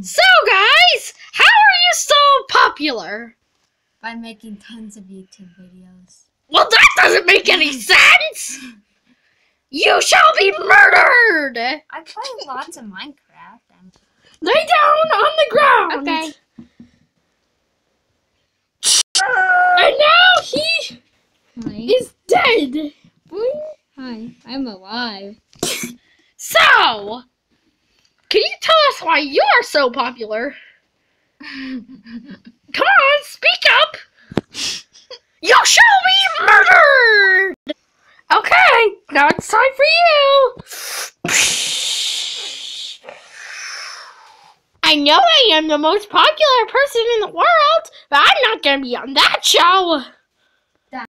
So, guys, how are you so popular? By making tons of YouTube videos. Well, that doesn't make any sense. You shall be murdered. I play lots of Minecraft. And... Lay down on the ground. Okay. And now he Hi. is dead. Hi. I'm alive. So, can you tell us why you are so popular? Come on, speak up. You shall be murdered. Okay, now it's time for you. I know I am the most popular person in the world, but I'm not gonna be on that show.